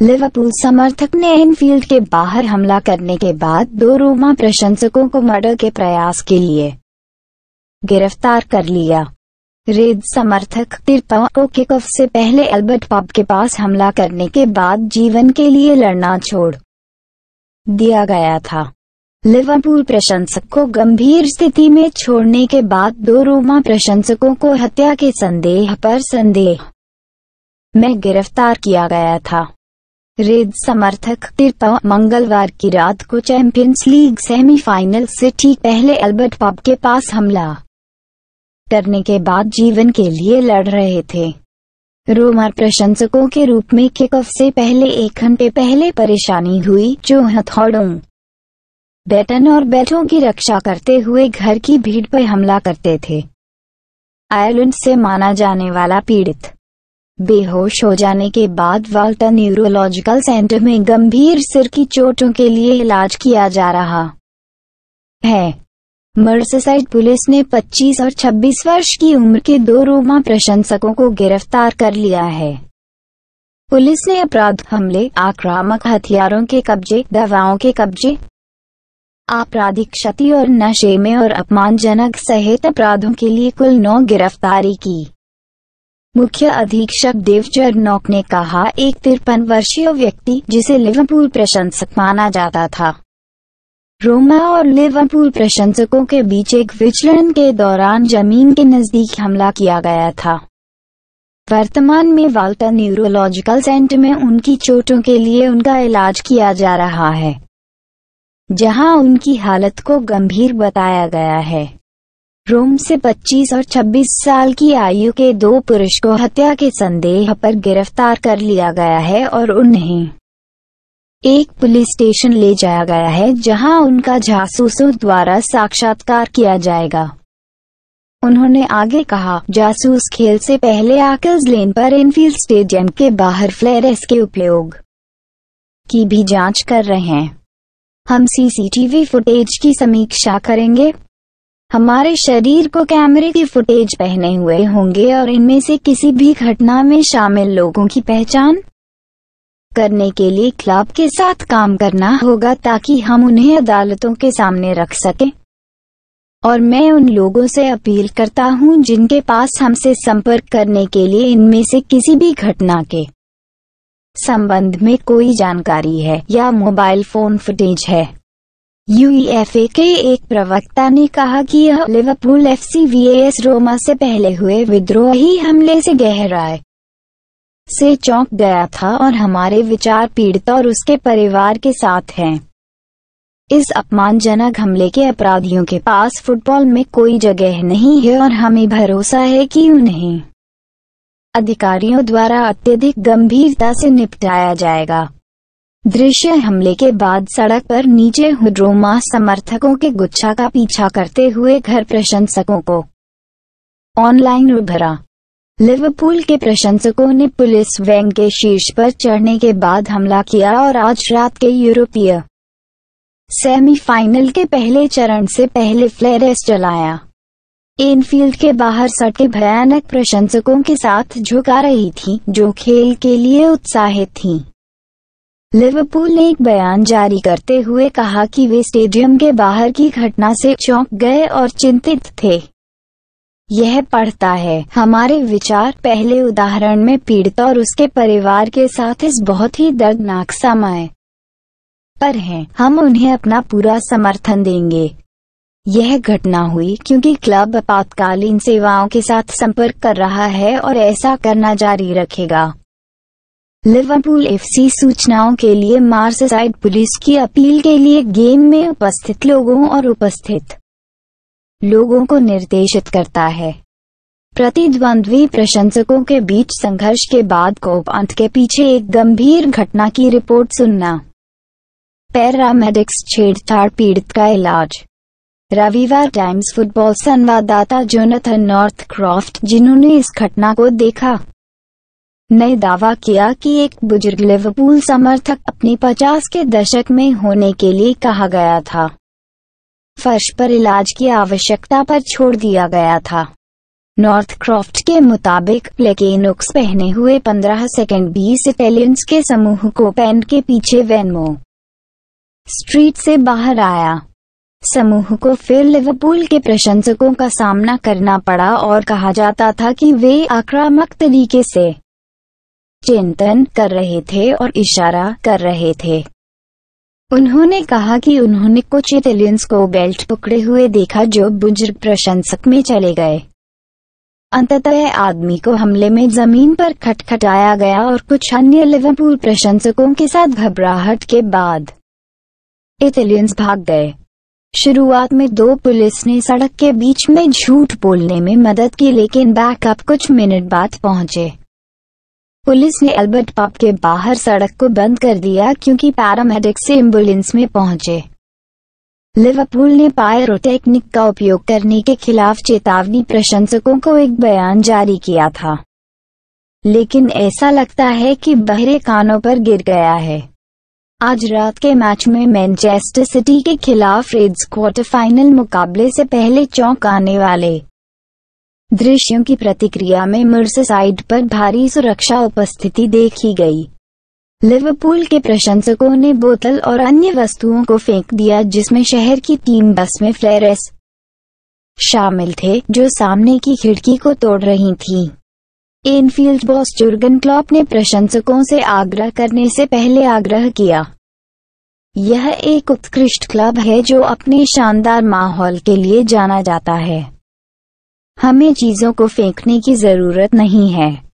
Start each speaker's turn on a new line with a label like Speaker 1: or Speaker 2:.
Speaker 1: Liverpool समर्थक ने Enfield के बाहर हमला करने के बाद दो रोमा प्रशंसकों को मर्डर के प्रयास के लिए गिरफ़्तार कर लिया। रेड समर्थक तिरपा को किक ऑफ़ से पहले एल्बर्ट पब के पास हमला करने के बाद जीवन के लिए लड़ना छोड़ दिया गया था। लिवरपूल प्रशंसक को गंभीर स्थिति में छोड़ने के बाद दो रोमा प्रशंसकों को हत्या के संदेह पर संदेह में गिरफ़्तार किया गया था। रेड समर्थक तिरपा मंगलवार की रात को चैंपियंस लीग सेमीफाइनल से ठीक पहले एल्बर्ट पब के पास हमला करने के बाद जीवन के लिए लड़ रहे थे। रोमर प्रशंसकों के रूप में किक ऑफ़ से पहले एक घंटे पहले परेशानी हुई, जो हथौड़ों, बैटन और बैटों की रक्षा करते हुए घर की भीड़ पर हमला करते थे। आयरलैंड से माना जाने वाला पीड़ित बेहोश हो जाने के बाद वाल्टर न्यूरोलॉजिकल सेंटर में गंभीर सिर की चोटों के लिए इलाज किया जा रहा है। मर्ससाइड पुलिस ने 25 और 26 वर्ष की उम्र के दो रोमा प्रशंसकों को गिरफ़्तार कर लिया है। पुलिस ने अपराध हमले, आक्रामक हथियारों के कब्जे, दवाओं के कब्जे, आपराधिक क्षति और नशे में और अपमानजनक सहित अपराधों के लिए कुल नौ गिरफ्तारी की। मुख्य अधीक्षक देवचर चरनौक ने कहा, एक तिरपन वर्षीय व्यक्ति, जिसे लिवरपूल प्रशंसक माना जाता था। रोमा और लिवरपूल प्रशंसकों के बीच एक विचलन के दौरान ज़मीन के नज़दीक हमला किया गया था। वर्तमान में वाल्टर न्यूरोलॉजिकल सेंटर में उनकी चोटों के लिए उनका इलाज किया जा रहा है, जहाँ उनकी हालत को गंभीर बताया गया है। रोम से 25 और 26 साल की आयु के दो पुरुष को हत्या के संदेह पर गिरफ़्तार कर लिया गया है और उन्हें एक पुलिस स्टेशन ले जाया गया है, जहाँ उनका जासूसों द्वारा साक्षात्कार किया जाएगा। उन्होंने आगे कहा, जासूस खेल से पहले आकल्स लेन पर एनफील्ड स्टेडियम के बाहर फ्लेरेस के उपयोग की भी जाँच कर रहे हैं। हम सीसीटीवी फुटेज की समीक्षा करेंगे। हमारे शरीर को कैमरे की फुटेज पहने हुए होंगे और इनमें से किसी भी घटना में शामिल लोगों की पहचान करने के लिए क्लब के साथ काम करना होगा ताकि हम उन्हें अदालतों के सामने रख सकें। और मैं उन लोगों से अपील करता हूँ जिनके पास हमसे संपर्क करने के लिए इनमें से किसी भी घटना के संबंध में कोई जानकारी है या मोबाइल फ़ोन फुटेज है। यूईएफए के एक प्रवक्ता ने कहा कि यह लिवरपूल एफसी रोमा से पहले हुए विद्रोही हमले से गहराए से चौंक गया था और हमारे विचार पीड़ित और उसके परिवार के साथ हैं। इस अपमानजनक हमले के अपराधियों के पास फुटबॉल में कोई जगह नहीं है और हमें भरोसा है कि उन्हें अधिकारियों द्वारा अत्यधिक गंभीरता से निपटाया जाएगा। दृश्य हमले के बाद सड़क पर नीचे हुड्रोमा समर्थकों के गुच्छा का पीछा करते हुए घर प्रशंसकों को। ऑनलाइन उभरा। लिवरपूल के प्रशंसकों ने पुलिस वैन के शीर्ष पर चढ़ने के बाद हमला किया और आज रात के यूरोपीय सेमीफाइनल के पहले चरण से पहले फ्लेरेस चलाया। एनफील्ड के बाहर सड़कें भयानक प्रशंसकों के साथ झुका रही थी, जो खेल के लिए उत्साहित थीं। लिवरपूल ने एक बयान जारी करते हुए कहा कि वे स्टेडियम के बाहर की घटना से चौंक गए और चिंतित थे। यह पढ़ता है। हमारे विचार पहले उदाहरण में पीड़ित और उसके परिवार के साथ इस बहुत ही दर्दनाक समय पर हैं। हम उन्हें अपना पूरा समर्थन देंगे। यह घटना हुई क्योंकि क्लब आपातकालीन सेवाओं के साथ संपर्क कर रहा है और ऐसा करना जारी रखेगा। लिवरपूल एफसी सूचनाओं के लिए मार्ससाइड पुलिस की अपील के लिए गेम में उपस्थित लोगों और उपस्थित लोगों को निर्देशित करता है। प्रतिद्वंद्वी प्रशंसकों के बीच संघर्ष के बाद कोप अंत के पीछे एक गंभीर घटना की रिपोर्ट सुनना। पैरामेडिक्स छेड़छाड़ पीड़ित का इलाज। रविवार टाइम्स फुटबॉल संवाददाता जोनाथन नॉर्थ क्रॉफ्ट जिन्होंने इस घटना को देखा। ने दावा किया कि एक बुज़ुर्ग लिवरपूल समर्थक अपनी पचास के दशक में होने के लिए कहा गया था। फर्श पर इलाज की आवश्यकता पर छोड़ दिया गया था। नॉर्थ क्रॉफ्ट के मुताबिक लेकेनुक्स पहने हुए 15 सेकंड 20 इटालियंस के समूह को पेन के पीछे वेनमो स्ट्रीट से बाहर आया। समूह को फिर लिवरपूल के प्रशंसकों का सामना करना पड़ा और कहा जाता था कि वे आक्रामक तरीके से चिंतन कर रहे थे और इशारा कर रहे थे। उन्होंने कहा कि उन्होंने कुछ इटालियंस को बेल्ट पकड़े हुए देखा जो बुज़ुर्ग प्रशंसक में चले गए। अंततः आदमी को हमले में ज़मीन पर खटखटाया गया और कुछ अन्य लिवरपूल प्रशंसकों के साथ घबराहट के बाद इटालियंस भाग गए। शुरुआत में दो पुलिस ने सड़क के बीच में झूठ बोलने में मदद की, लेकिन बैकअप कुछ मिनट बाद पहुँचे। पुलिस ने एल्बर्ट पब के बाहर सड़क को बंद कर दिया क्योंकि पैरामेडिक्स एंबुलेंस में पहुँचे। लिवरपूल ने पायरोटेक्निक का उपयोग करने के खिलाफ चेतावनी प्रशंसकों को एक बयान जारी किया था। लेकिन ऐसा लगता है कि बहरे कानों पर गिर गया है। आज रात के मैच में मैनचेस्टर सिटी के खिलाफ रेड्स क्वार्टर फाइनल मुकाबले से पहले चौंक आने वाले दृश्यों की प्रतिक्रिया में साइड पर भारी सुरक्षा उपस्थिति देखी गई। लिवरपूल के प्रशंसकों ने बोतल और अन्य वस्तुओं को फेंक दिया, जिसमें शहर की टीम बस में फ्लेरेस शामिल थे, जो सामने की खिड़की को तोड़ रही थी। एनफील्ड बॉस जुर्गन क्लॉप ने प्रशंसकों से आग्रह करने से पहले आग्रह किया। यह एक उत्कृष्ट क्लब है जो अपने शानदार माहौल के लिए जाना जाता है। हमें चीज़ों को फेंकने की ज़रूरत नहीं है।